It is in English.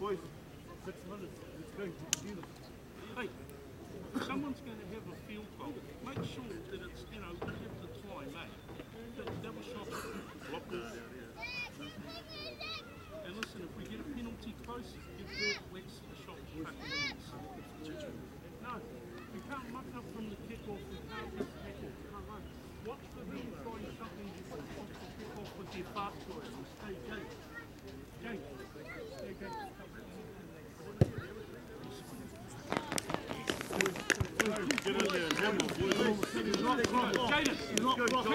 Boys, six minutes. It's going to be Hey, someone's going to have a field goal. Make sure that it's, you know, have the time, eh? That, that was shot blockers. And listen, if we get a penalty close, give Dirk West a shot. No, we can't muck up from the kickoff. We can't just tackle. Watch the ring trying something different. Watch the kickoff with their fast boys. Stay Jake. You're not, you're not,